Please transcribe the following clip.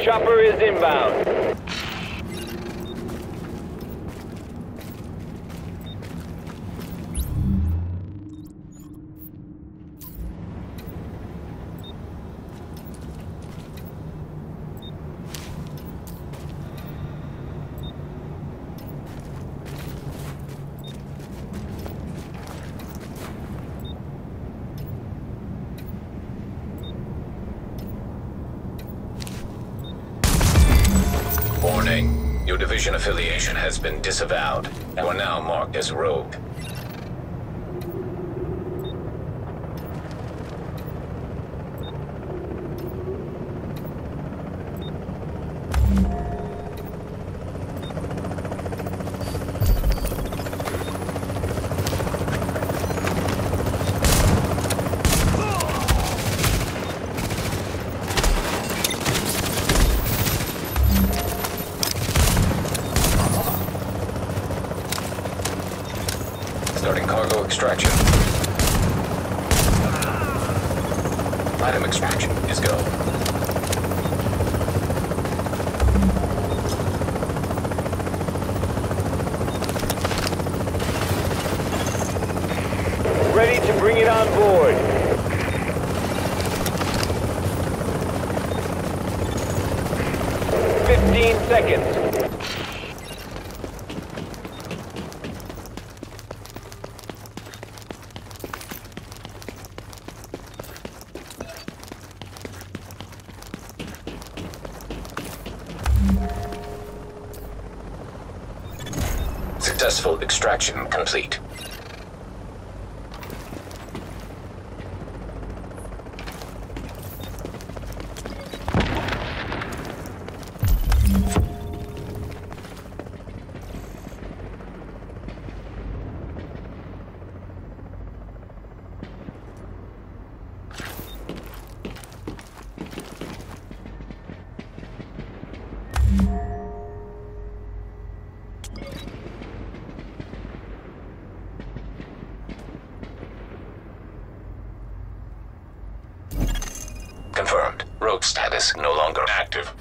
Chopper is inbound. Your division affiliation has been disavowed. You are now marked as rogue. Starting cargo extraction. Item extraction is go. Ready to bring it on board. Fifteen seconds. Successful extraction complete. Rogue status no longer active.